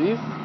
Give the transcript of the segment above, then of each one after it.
isso.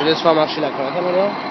Je laisse faire marcher la caméra.